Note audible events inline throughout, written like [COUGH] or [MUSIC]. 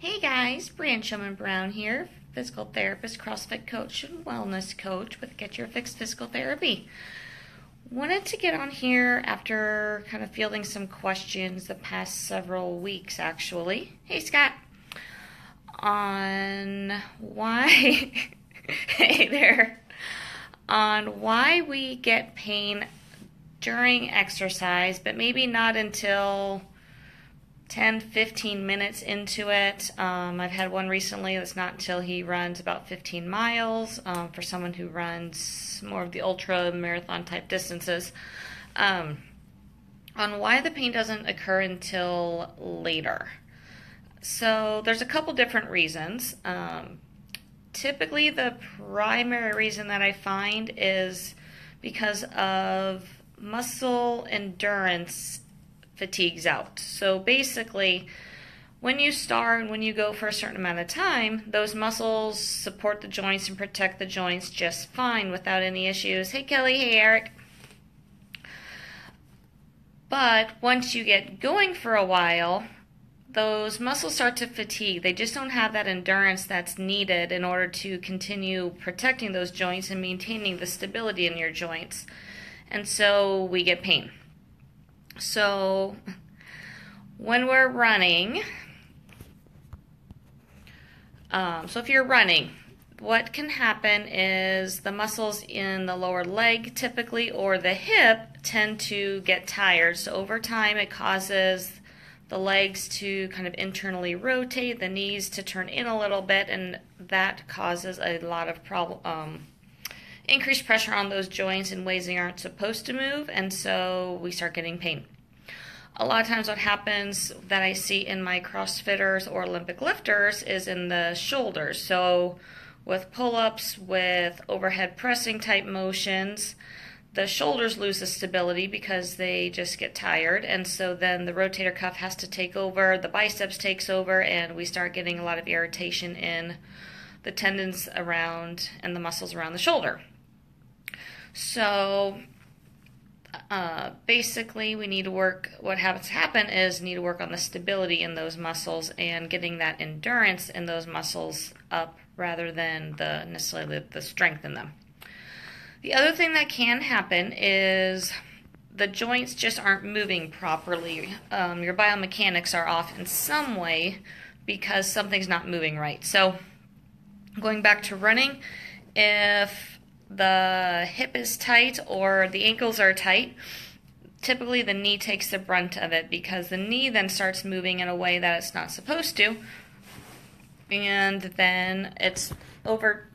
Hey guys, Brian Showman Brown here, physical therapist, CrossFit coach, and wellness coach with Get Your Fix Physical Therapy. Wanted to get on here after kind of fielding some questions the past several weeks, actually. Hey Scott, on why, [LAUGHS] hey there, on why we get pain during exercise, but maybe not until 10, 15 minutes into it. Um, I've had one recently that's not until he runs about 15 miles um, for someone who runs more of the ultra marathon type distances. Um, on why the pain doesn't occur until later. So there's a couple different reasons. Um, typically, the primary reason that I find is because of muscle endurance fatigues out. So basically, when you start and when you go for a certain amount of time, those muscles support the joints and protect the joints just fine without any issues. Hey Kelly, hey Eric. But once you get going for a while, those muscles start to fatigue. They just don't have that endurance that's needed in order to continue protecting those joints and maintaining the stability in your joints. And so we get pain. So when we're running, um, so if you're running, what can happen is the muscles in the lower leg typically or the hip tend to get tired. So over time, it causes the legs to kind of internally rotate, the knees to turn in a little bit, and that causes a lot of problem. Um, increased pressure on those joints in ways they aren't supposed to move, and so we start getting pain. A lot of times, what happens that I see in my CrossFitters or Olympic lifters is in the shoulders. So, with pull ups, with overhead pressing type motions, the shoulders lose the stability because they just get tired, and so then the rotator cuff has to take over, the biceps takes over, and we start getting a lot of irritation in the tendons around and the muscles around the shoulder. So uh, basically, we need to work. What happens happen is need to work on the stability in those muscles and getting that endurance in those muscles up rather than the necessarily the strength in them. The other thing that can happen is the joints just aren't moving properly. Um, your biomechanics are off in some way because something's not moving right. So, going back to running, if the hip is tight or the ankles are tight, typically the knee takes the brunt of it because the knee then starts moving in a way that it's not supposed to. And then it's over.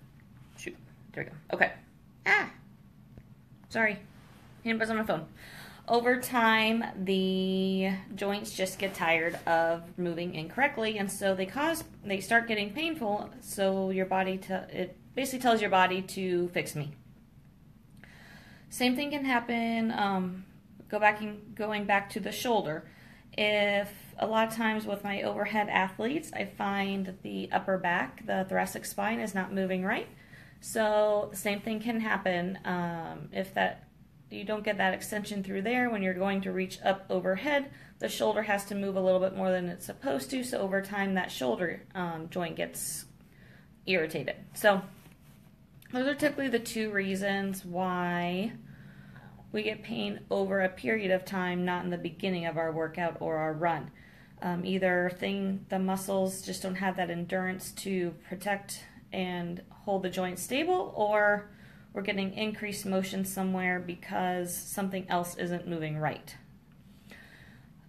Shoot. There we go. Okay. Ah. Sorry. Hand buzz on my phone. Over time, the joints just get tired of moving incorrectly, and so they cause they start getting painful. So your body to it basically tells your body to fix me. Same thing can happen. Um, go back and going back to the shoulder. If a lot of times with my overhead athletes, I find that the upper back, the thoracic spine, is not moving right. So the same thing can happen um, if that you don't get that extension through there when you're going to reach up overhead. The shoulder has to move a little bit more than it's supposed to. So over time, that shoulder um, joint gets irritated. So those are typically the two reasons why we get pain over a period of time, not in the beginning of our workout or our run. Um, either thing the muscles just don't have that endurance to protect and hold the joint stable, or we're getting increased motion somewhere because something else isn't moving right.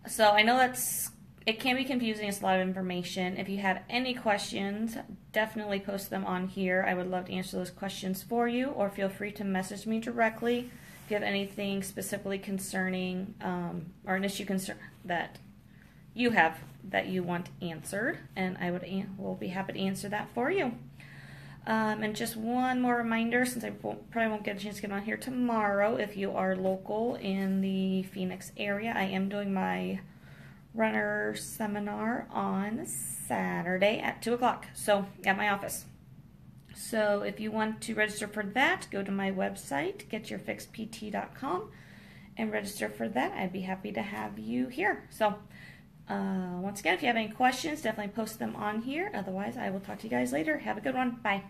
So I know that's it can be confusing. It's a lot of information. If you have any questions, definitely post them on here. I would love to answer those questions for you, or feel free to message me directly if you have anything specifically concerning um, or an issue concern that you have that you want answered, and I would an- will be happy to answer that for you. Um, and just one more reminder, since I won't, probably won't get a chance to get on here tomorrow, if you are local in the Phoenix area, I am doing my runner seminar on Saturday at 2 o'clock. So, at my office. So, if you want to register for that, go to my website, getyourfixpt.com, and register for that. I'd be happy to have you here. So, Uh, once again, if you have any questions, definitely post them on here. Otherwise, I will talk to you guys later. Have a good one. Bye.